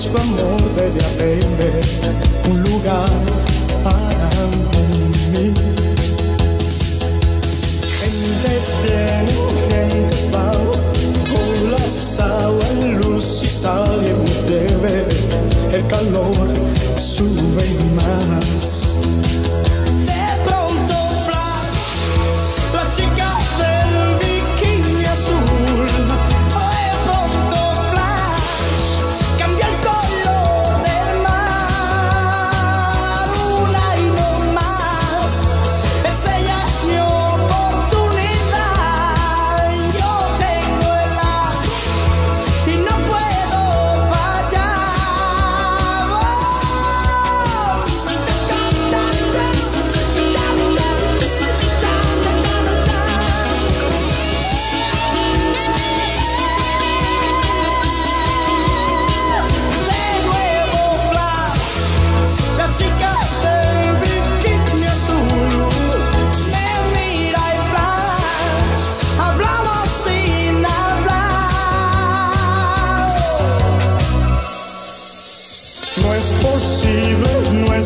sé ver un lugar para mí. Gentes vienen, gentes van, con las aguas, luz y sal y hemos de ver el calor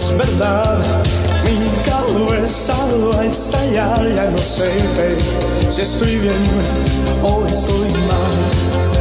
es verdad. Mi cabeza va a estallar, ya no sé si estoy bien o estoy mal.